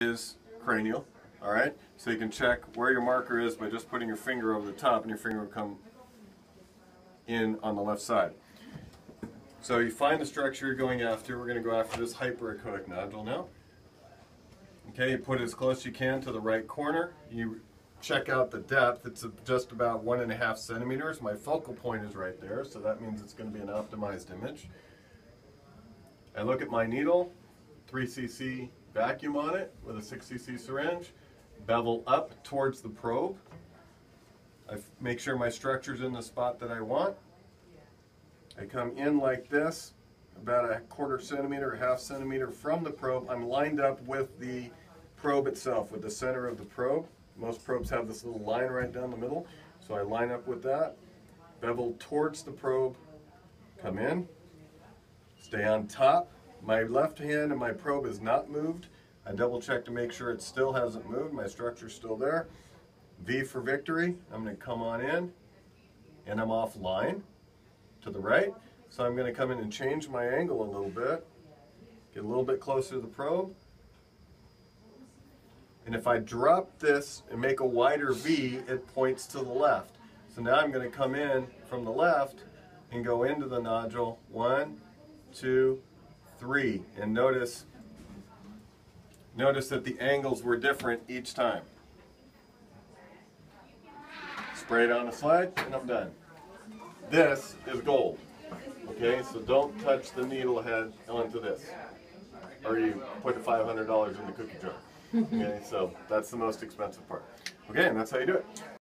is cranial, all right? So you can check where your marker is by just putting your finger over the top and your finger will come in on the left side. So you find the structure you're going after. We're going to go after this hyperechoic nodule now. Okay, you put it as close as you can to the right corner. You check out the depth. It's just about one and a half centimeters. My focal point is right there, so that means it's going to be an optimized image. I look at my needle, 3 cc vacuum on it with a 6 cc syringe, bevel up towards the probe. I make sure my structure's in the spot that I want. I come in like this, about a quarter centimeter, half centimeter from the probe. I'm lined up with the probe itself, with the center of the probe. Most probes have this little line right down the middle, so I line up with that, bevel towards the probe, come in, stay on top. My left hand and my probe is not moved. I double check to make sure it still hasn't moved. My structure's still there. V for victory. I'm going to come on in and I'm offline to the right. So I'm going to come in and change my angle a little bit. Get a little bit closer to the probe. And if I drop this and make a wider V, it points to the left. So now I'm going to come in from the left and go into the nodule. One, two, three. And notice, notice that the angles were different each time. Spray it on the slide and I'm done. This is gold. Okay, so don't touch the needle head onto this. Or you put $500 in the cookie jar. Okay, so that's the most expensive part. Okay, and that's how you do it.